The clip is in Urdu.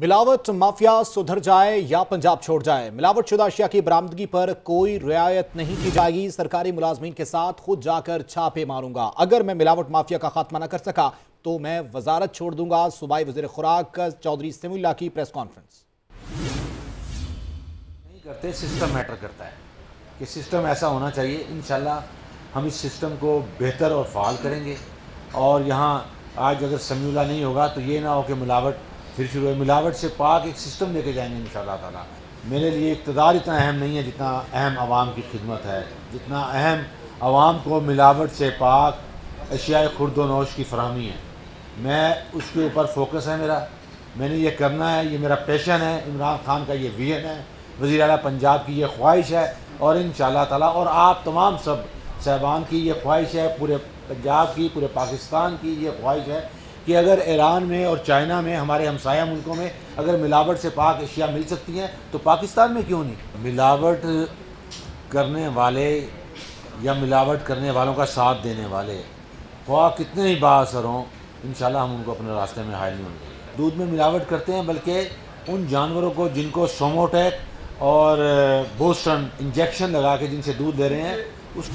ملاوٹ مافیا سدھر جائے یا پنجاب چھوڑ جائے؟ ملاوٹ شدہ اشیاء کی برامدگی پر کوئی رعایت نہیں کی جائے گی۔ سرکاری ملازمین کے ساتھ خود جا کر چھاپے ماروں گا۔ اگر میں ملاوٹ مافیا کا خاتمہ نہ کر سکا تو میں وزارت چھوڑ دوں گا۔ صوبائی وزیر خوراک چودھری سمی اللہ کی پریس کانفرنس۔ نہیں کرتے، سسٹم میٹر کرتا ہے کہ سسٹم ایسا ہونا چاہیے۔ انشاءاللہ ہم اس سسٹم کو بہتر اور فعال کریں گے۔ اور یہاں آج اگر سمی اللہ نہیں ہوگا تو یہ نہ ہو کہ ملاوٹ پھر شروع ہے ملاوٹ سے پاک ایک سسٹم لے کے جائیں گے ان شاء اللہ تعالیٰ۔ میرے لیے اقتدار اتنا اہم نہیں ہے جتنا اہم عوام کی خدمت ہے۔ جتنا اہم عوام کو ملاوٹ سے پاک اشیاء خرد و نوش کی فراہمی ہے۔ میں اس کے اوپر فوکس ہے میرا۔ میں نے یہ کرنا ہے، یہ میرا پیشن ہے۔ عمران خان کا یہ ویژن ہے۔ وزیر اعلیٰ پنجاب کی یہ خواہش ہے۔ اور ان شاء اللہ تعالیٰ اور آپ تمام سب صاحبان کی یہ خواہش ہے۔ پورے پنجاب کی، پورے پاکستان کی یہ خواہش ہے۔ کہ اگر ایران میں اور چائنا میں، ہمارے ہمسایہ ملکوں میں اگر ملاوٹ سے پاک اشیاء مل سکتی ہیں، تو پاکستان میں کیوں نہیں؟ ملاوٹ کرنے والے یا ملاوٹ کرنے والوں کا ساتھ دینے والے، خواہ کتنے ہی با اثر ہوں، انشاءاللہ ہم ان کو اپنے راستے میں حائل نہیں ہوں گے۔ دودھ میں ملاوٹ کرتے ہیں، بلکہ ان جانوروں کو جن کو سوموٹیک اور بوسٹن انجیکشن لگا کے جن سے دودھ دے رہے ہیں، اس